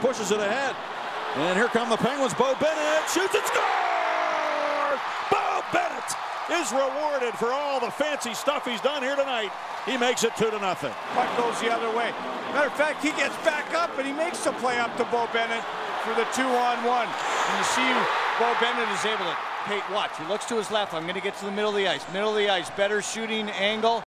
pushes it ahead. And here come the Penguins. Beau Bennett shoots and scores! Beau Bennett is rewarded for all the fancy stuff he's done here tonight. He makes it two to nothing. Puck goes the other way. Matter of fact, he gets back up and he makes the play up to Beau Bennett for the two-on-one. And you see Beau Bennett is able to, Pate, watch, he looks to his left. I'm going to get to the middle of the ice. Middle of the ice, better shooting angle.